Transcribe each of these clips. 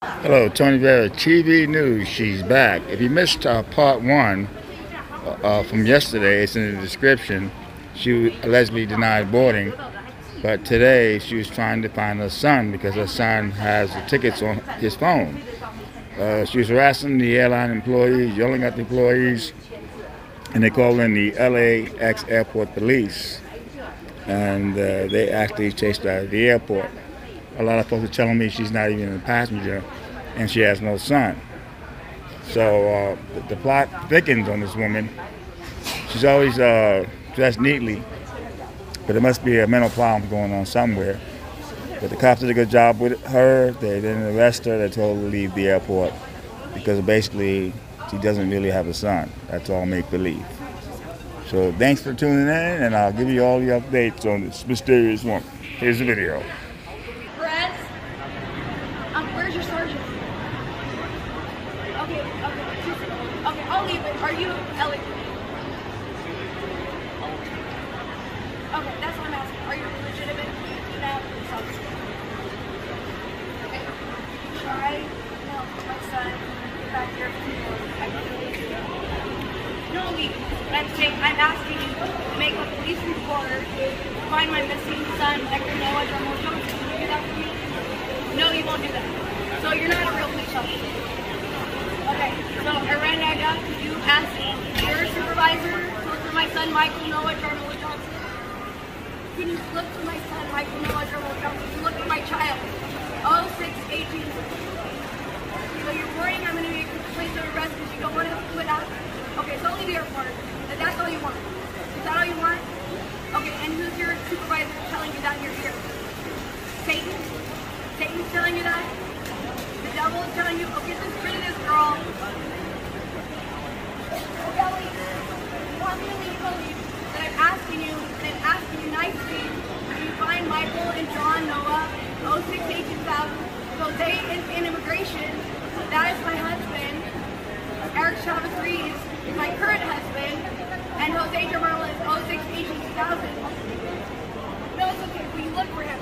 Hello, Tony Vera, TV News. She's back. If you missed uh, part one uh, from yesterday, it's in the description. She allegedly denied boarding, but today she was trying to find her son because her son has the tickets on his phone. Uh, she was harassing the airline employees, yelling at the employees, and they called in the LAX airport police, and uh, they actually chased her out of the airport. A lot of folks are telling me she's not even a passenger and she has no son. So uh, the, the, plot thickens on this woman. She's always uh, dressed neatly, but there must be a mental problem going on somewhere. But the cops did a good job with her. They didn't arrest her. They told her to leave the airport because basically she doesn't really have a son. That's all make believe. So thanks for tuning in, and I'll give you all the updates on this mysterious woman. Here's the video. Um, where's your sergeant? Okay, okay, okay, I'll leave it. Are you Ellie? Okay, that's what I'm asking. Are you legitimate? You know, Okay. Try, no, my son, get back here. No, leave. I'm saying, I'm asking you to make a police report, find my missing son, Hector Noah Drummer Jones. Can you do that for me? No, you won't do that. So you're not a real police officer. Okay, so Arandaga, you ask your supervisor to look for my son Michael Noah Jarmel Johnson. Can you look for my son Michael Noah Jarmel Johnson? Can you look for my child? 0618. So you're worrying I'm going to be placed under arrest because you don't want to put out. Okay, so only the airport. And that's all you want. Is that all you want? Okay, and who's your supervisor telling you that you're here? Satan? Satan's telling you that? The devil is telling you, get this rid of this girl. Oh, Kelly, you want me to leave, you leave. Then I'm asking you, and I'm asking you find Michael and John Noah, 0618 Jose in, in immigration, that is my husband. Eric Chavez Reeves is my current husband, and Jose Jamal is 0618 No, it's okay, you look for him.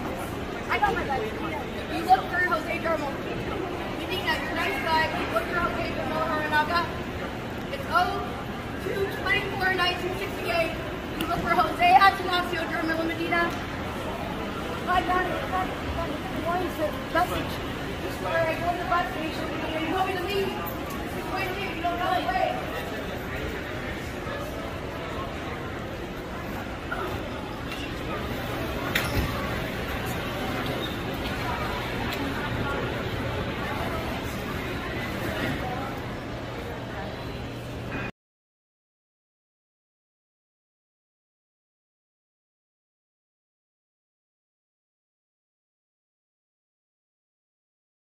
I got my life. You look for Jose Jarmo. You think that you're a nice guy, you look for Jose Jarmo Aranaga. It's 0224 1968. You look for Jose Atanasio I got it. Where I go to the bus station. You want me to leave? You. You don't know the way.